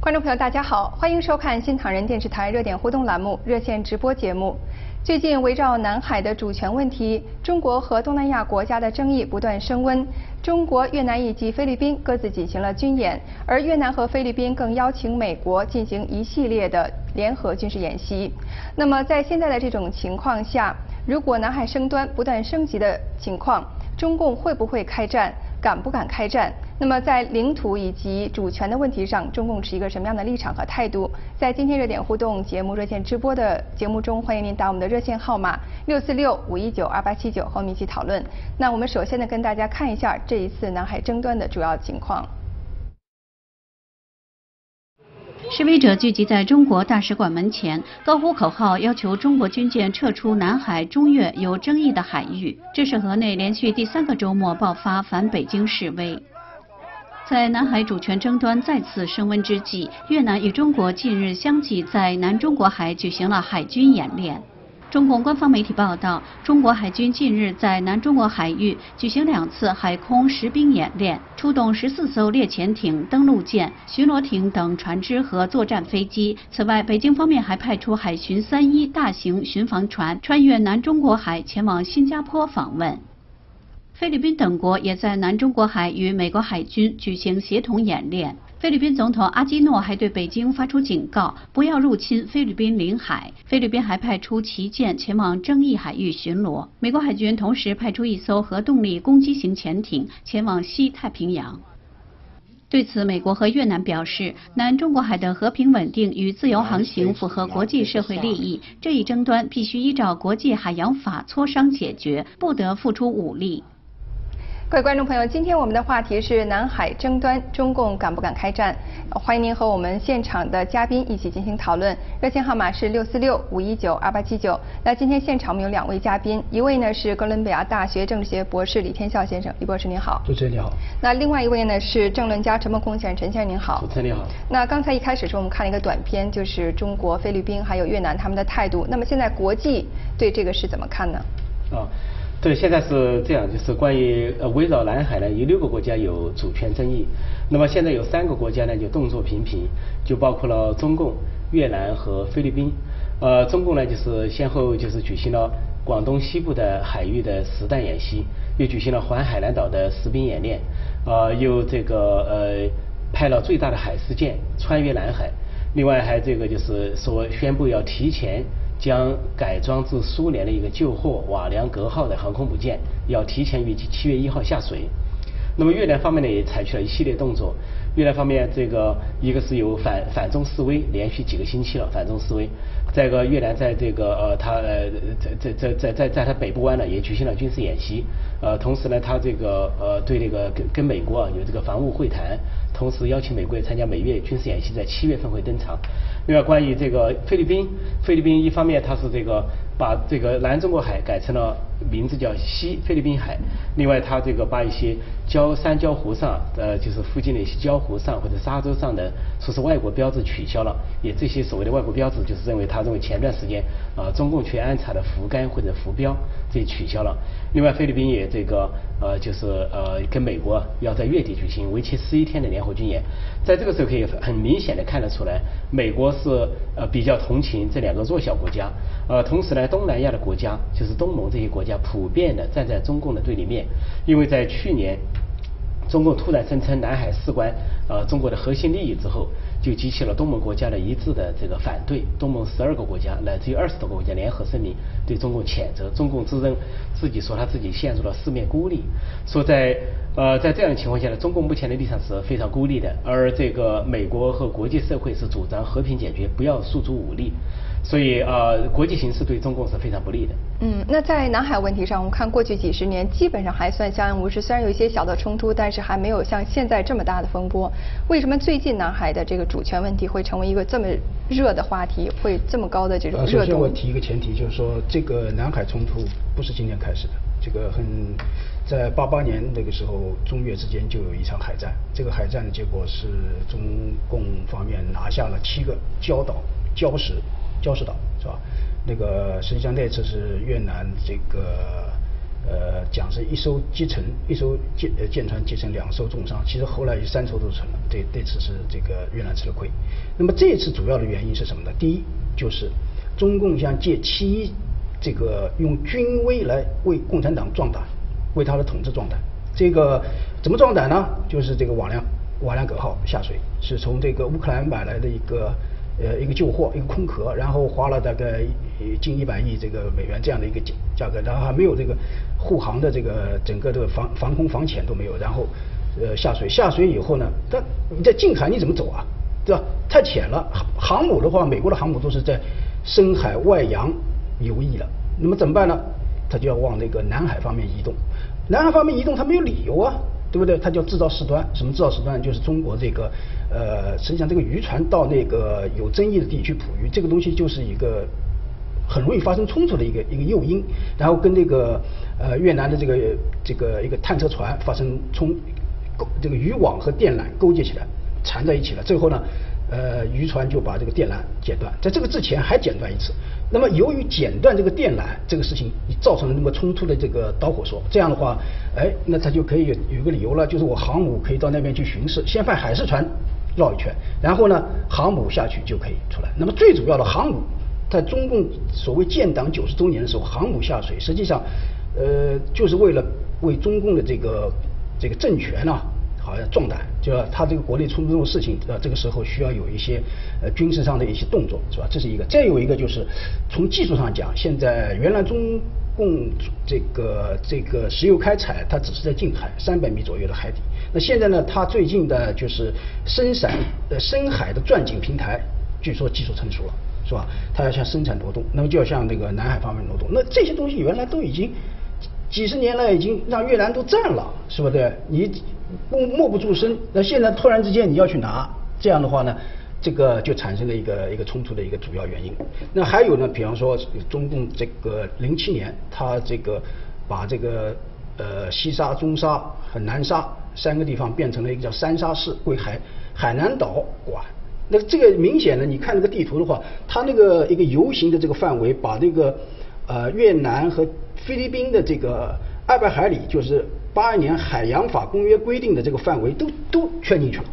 观众朋友，大家好，欢迎收看新唐人电视台热点互动栏目热线直播节目。最近围绕南海的主权问题，中国和东南亚国家的争议不断升温。中国、越南以及菲律宾各自进行了军演，而越南和菲律宾更邀请美国进行一系列的联合军事演习。那么在现在的这种情况下，如果南海争端不断升级的情况，中共会不会开战？敢不敢开战？那么在领土以及主权的问题上，中共持一个什么样的立场和态度？在今天热点互动节目热线直播的节目中，欢迎您打我们的热线号码六四六五一九二八七九和我们一起讨论。那我们首先呢，跟大家看一下这一次南海争端的主要情况。示威者聚集在中国大使馆门前，高呼口号，要求中国军舰撤出南海、中越有争议的海域。这是河内连续第三个周末爆发反北京示威。在南海主权争端再次升温之际，越南与中国近日相继在南中国海举行了海军演练。中共官方媒体报道，中国海军近日在南中国海域举行两次海空实兵演练，出动十四艘猎潜艇、登陆舰、巡逻艇等船只和作战飞机。此外，北京方面还派出海巡三一大型巡防船穿越南中国海前往新加坡访问。菲律宾等国也在南中国海与美国海军举行协同演练。菲律宾总统阿基诺还对北京发出警告，不要入侵菲律宾领海。菲律宾还派出旗舰前往争议海域巡逻。美国海军同时派出一艘核动力攻击型潜艇前往西太平洋。对此，美国和越南表示，南中国海的和平稳定与自由航行符合国际社会利益，这一争端必须依照国际海洋法磋商解决，不得付出武力。各位观众朋友，今天我们的话题是南海争端，中共敢不敢开战？欢迎您和我们现场的嘉宾一起进行讨论。热线号码是六四六五一九二八七九。那今天现场我们有两位嘉宾，一位呢是哥伦比亚大学政治学博士李天笑先生，李博士您好。主持人你好。那另外一位呢是政论家陈梦空先生，陈先生您好。主持人你好。那刚才一开始时候我们看了一个短片，就是中国、菲律宾还有越南他们的态度。那么现在国际对这个是怎么看呢？啊。对，现在是这样，就是关于呃围绕南海呢，有六个国家有主权争议。那么现在有三个国家呢，就动作频频，就包括了中共、越南和菲律宾。呃，中共呢就是先后就是举行了广东西部的海域的实弹演习，又举行了环海南岛的实兵演练，呃，又这个呃派了最大的海事舰穿越南海，另外还这个就是说宣布要提前。将改装自苏联的一个旧货瓦良格号的航空母舰要提前预计七月一号下水。那么越南方面呢也采取了一系列动作。越南方面这个一个是有反反中示威，连续几个星期了反中示威。再个越南在这个呃它呃在在在在在在它北部湾呢也举行了军事演习。呃同时呢它这个呃对这个跟跟美国啊有这个防务会谈，同时邀请美国参加美越军事演习，在七月份会登场。另外，关于这个菲律宾，菲律宾一方面它是这个把这个南中国海改成了名字叫西菲律宾海，另外它这个把一些礁山礁湖上，呃，就是附近的一些礁湖上或者沙洲上的说是外国标志取消了，也这些所谓的外国标志，就是认为他认为前段时间啊中共去安插的浮杆或者浮标这取消了。另外，菲律宾也这个呃就是呃跟美国要在月底举行为期十一天的联合军演，在这个时候可以很明显的看得出来，美国。是呃比较同情这两个弱小国家，呃同时呢东南亚的国家就是东盟这些国家普遍的站在中共的对立面，因为在去年中共突然声称南海事关呃中国的核心利益之后。就激起了东盟国家的一致的这个反对，东盟十二个国家乃至于二十多个国家联合声明对中共谴责，中共自认自己说他自己陷入了四面孤立，说在呃在这样的情况下呢，中共目前的立场是非常孤立的，而这个美国和国际社会是主张和平解决，不要诉诸武力。所以呃，国际形势对中共是非常不利的。嗯，那在南海问题上，我们看过去几十年基本上还算相安无事，虽然有一些小的冲突，但是还没有像现在这么大的风波。为什么最近南海的这个主权问题会成为一个这么热的话题，会这么高的这种热度？首先我提一个前提，就是说这个南海冲突不是今天开始的，这个很在八八年那个时候，中越之间就有一场海战，这个海战的结果是中共方面拿下了七个礁岛礁石。礁石岛是吧？那个实际上那次是越南这个呃讲是一艘击沉，一艘舰舰船击沉，两艘重伤，其实后来有三艘都沉了，这这次是这个越南吃了亏。那么这次主要的原因是什么呢？第一就是中共想借七一这个用军威来为共产党壮胆，为他的统治壮胆。这个怎么壮胆呢？就是这个瓦良瓦良格号下水，是从这个乌克兰买来的一个呃一个旧货，一个空壳，然后花了大概近一百亿这个美元这样的一个价价格，然后还没有这个护航的这个整个的防防空防潜都没有，然后呃下水下水以后呢，它你在近海你怎么走啊？对吧？太浅了，航母的话，美国的航母都是在深海外洋游弋了，那么怎么办呢？他就要往那个南海方面移动，南海方面移动，他没有理由啊，对不对？它叫制造事端，什么制造事端？就是中国这个呃，实际上这个渔船到那个有争议的地区捕鱼，这个东西就是一个很容易发生冲突的一个一个诱因，然后跟这个呃越南的这个这个一个探测船发生冲这个渔网和电缆勾结起来。缠在一起了，最后呢，呃，渔船就把这个电缆剪断，在这个之前还剪断一次。那么由于剪断这个电缆这个事情，造成了那么冲突的这个导火索，这样的话，哎，那他就可以有有个理由了，就是我航母可以到那边去巡视，先派海事船绕一圈，然后呢，航母下去就可以出来。那么最主要的航母，在中共所谓建党九十周年的时候，航母下水，实际上，呃，就是为了为中共的这个这个政权啊。好像壮胆，就是他这个国内出这种事情，呃，这个时候需要有一些呃军事上的一些动作，是吧？这是一个。再有一个就是从技术上讲，现在原来中共这个这个石油开采，它只是在近海三百米左右的海底。那现在呢，它最近的就是深山呃深海的钻井平台，据说技术成熟了，是吧？它要向生产挪动，那么就要向那个南海方面挪动。那这些东西原来都已经几十年来已经让越南都占了，是不对？你。默默不作声，那现在突然之间你要去拿，这样的话呢，这个就产生了一个一个冲突的一个主要原因。那还有呢，比方说中共这个零七年，他这个把这个呃西沙、中沙和南沙三个地方变成了一个叫三沙市，归海海南岛管。那这个明显呢，你看那个地图的话，它那个一个游行的这个范围，把那个呃越南和菲律宾的这个二百海里，就是。八二年海洋法公约规定的这个范围都都圈进去了，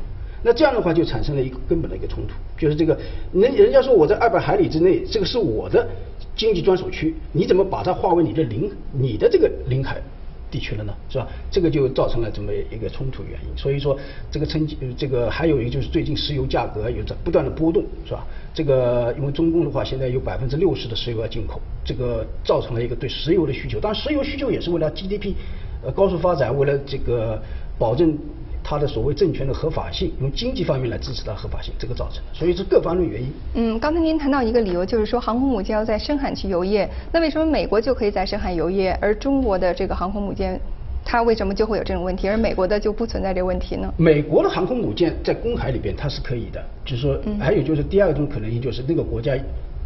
那这样的话就产生了一个根本的一个冲突，就是这个人人家说我在二百海里之内，这个是我的经济专属区，你怎么把它划为你的领你的这个领海地区了呢？是吧？这个就造成了这么一个冲突原因。所以说这个称这个还有一个就是最近石油价格有着不断的波动，是吧？这个因为中共的话现在有百分之六十的石油要进口，这个造成了一个对石油的需求，当然石油需求也是为了 GDP。呃，高速发展为了这个保证它的所谓政权的合法性，用经济方面来支持它合法性，这个造成的，所以是各方面原因。嗯，刚才您谈到一个理由，就是说航空母舰要在深海去游业，那为什么美国就可以在深海游业，而中国的这个航空母舰，它为什么就会有这种问题，而美国的就不存在这个问题呢？美国的航空母舰在公海里边它是可以的，就是说，还有就是第二种可能性就是那个国家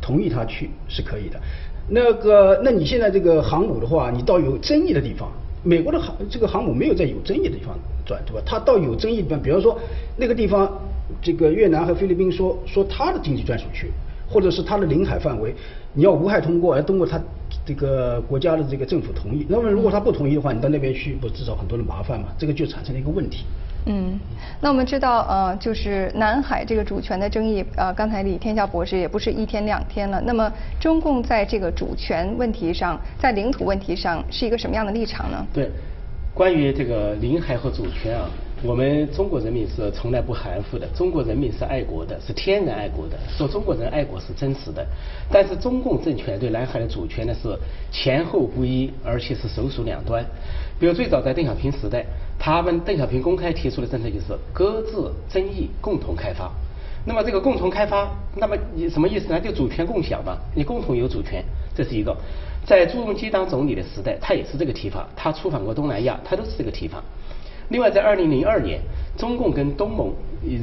同意它去是可以的。那个，那你现在这个航母的话，你到有争议的地方。美国的航这个航母没有在有争议的地方转，对吧？它到有争议的地方，比方说那个地方，这个越南和菲律宾说说它的经济专属区，或者是它的领海范围，你要无害通过，要通过它这个国家的这个政府同意。那么如果他不同意的话，你到那边去不制造很多的麻烦嘛？这个就产生了一个问题。嗯，那我们知道，呃，就是南海这个主权的争议，呃，刚才李天笑博士也不是一天两天了。那么，中共在这个主权问题上，在领土问题上是一个什么样的立场呢？对，关于这个领海和主权啊，我们中国人民是从来不含糊的。中国人民是爱国的，是天然爱国的。说中国人爱国是真实的，但是中共政权对南海的主权呢是前后不一，而且是手鼠两端。比如最早在邓小平时代。他们邓小平公开提出的政策就是搁置争议，共同开发。那么这个共同开发，那么你什么意思呢？就主权共享嘛，你共同有主权，这是一个。在朱镕基当总理的时代，他也是这个提法。他出访过东南亚，他都是这个提法。另外，在二零零二年，中共跟东盟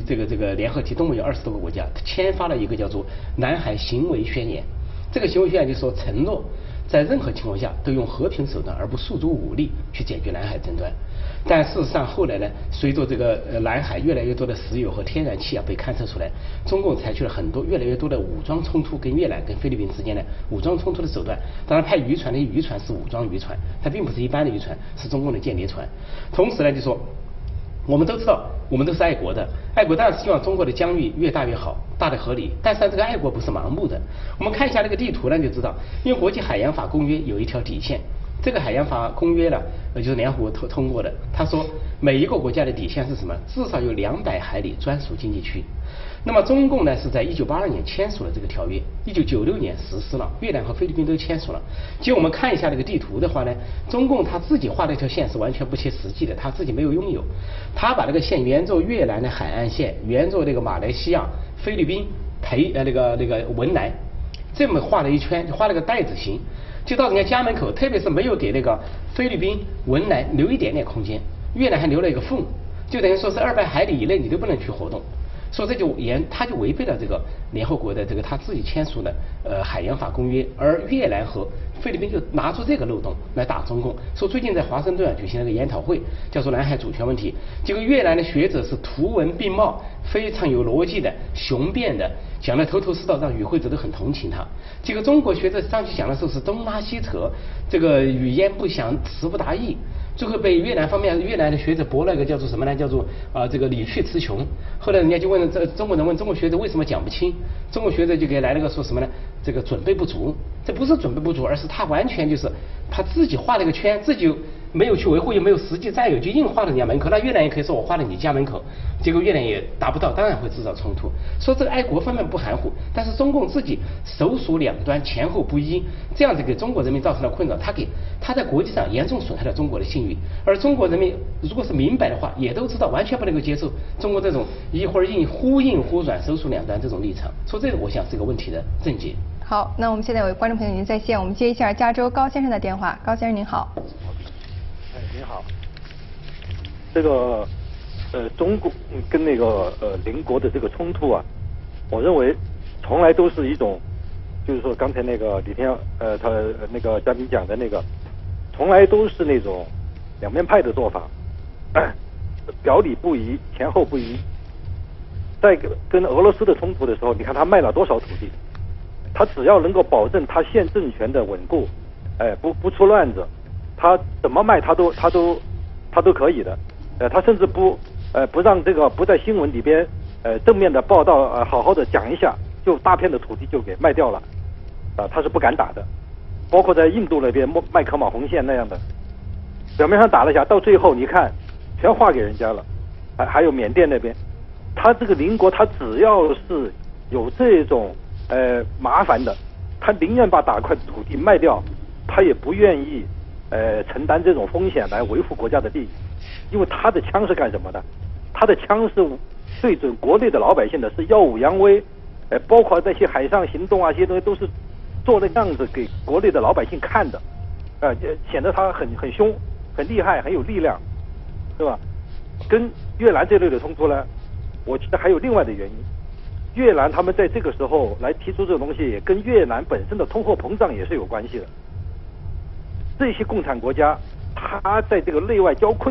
这个这个联合体，东盟有二十多个国家，签发了一个叫做《南海行为宣言》。这个行为宣言就说承诺，在任何情况下都用和平手段而不诉诸武力去解决南海争端。但事实上后来呢，随着这个呃南海越来越多的石油和天然气啊被勘测出来，中共采取了很多越来越多的武装冲突跟越南跟菲律宾之间的武装冲突的手段。当然派渔船的渔船是武装渔船，它并不是一般的渔船，是中共的间谍船。同时呢，就说。我们都知道，我们都是爱国的，爱国当然是希望中国的疆域越大越好，大的合理。但是这个爱国不是盲目的。我们看一下那个地图呢，就知道，因为国际海洋法公约有一条底线，这个海洋法公约呢，呃，就是联合国通通过的。他说，每一个国家的底线是什么？至少有两百海里专属经济区。那么中共呢是在一九八二年签署了这个条约，一九九六年实施了，越南和菲律宾都签署了。其实我们看一下这个地图的话呢，中共他自己画的一条线是完全不切实际的，他自己没有拥有。他把这个线沿着越南的海岸线，沿着那个马来西亚、菲律宾、培呃那个那个文莱，这么画了一圈，画了个袋子形，就到人家家门口，特别是没有给那个菲律宾文莱留一点点空间，越南还留了一个缝，就等于说是二百海里以内你都不能去活动。所以这就严，他就违背了这个联合国的这个他自己签署的呃海洋法公约，而越南和菲律宾就拿出这个漏洞来打中共。说最近在华盛顿举行了个研讨会，叫做南海主权问题，结果越南的学者是图文并茂，非常有逻辑的、雄辩的，讲的头头是道，让与会者都很同情他。结果中国学者上去讲的时候是东拉西扯，这个语焉不详，词不达意。最后被越南方面越南的学者驳了一个叫做什么呢？叫做啊这个理去词穷。后来人家就问这中国人问中国学者为什么讲不清？中国学者就给来了个说什么呢？这个准备不足。这不是准备不足，而是他完全就是他自己画了个圈，自己。没有去维护，又没有实际占有，就硬画到人家门口。那越南也可以说我画在你家门口，结果越南也达不到，当然会制造冲突。说这个爱国方面不含糊，但是中共自己手鼠两端，前后不一，这样子给中国人民造成了困扰。他给他在国际上严重损害了中国的信誉。而中国人民如果是明白的话，也都知道完全不能够接受中国这种一会儿硬忽硬忽软、手鼠两端这种立场。说这个，我想是个问题的症结。好，那我们现在有观众朋友已经在线，我们接一下加州高先生的电话。高先生您好。这个呃，中国跟那个呃邻国的这个冲突啊，我认为从来都是一种，就是说刚才那个李天呃他那个嘉宾讲的那个，从来都是那种两面派的做法，表里不一，前后不一。在跟俄罗斯的冲突的时候，你看他卖了多少土地，他只要能够保证他现政权的稳固，哎，不不出乱子。他怎么卖，他都他都他都可以的，呃，他甚至不呃不让这个不在新闻里边呃正面的报道呃好好的讲一下，就大片的土地就给卖掉了，啊，他是不敢打的，包括在印度那边麦麦克马洪线那样的，表面上打了一下，到最后你看全划给人家了，还还有缅甸那边，他这个邻国他只要是有这种呃麻烦的，他宁愿把大块土地卖掉，他也不愿意。呃，承担这种风险来维护国家的利益，因为他的枪是干什么的？他的枪是对准国内的老百姓的，是耀武扬威。呃，包括那些海上行动啊，这些东西都是做的样子给国内的老百姓看的，呃，显得他很很凶、很厉害、很有力量，是吧？跟越南这类的冲突呢，我觉得还有另外的原因。越南他们在这个时候来提出这个东西，也跟越南本身的通货膨胀也是有关系的。这些共产国家，他在这个内外交困。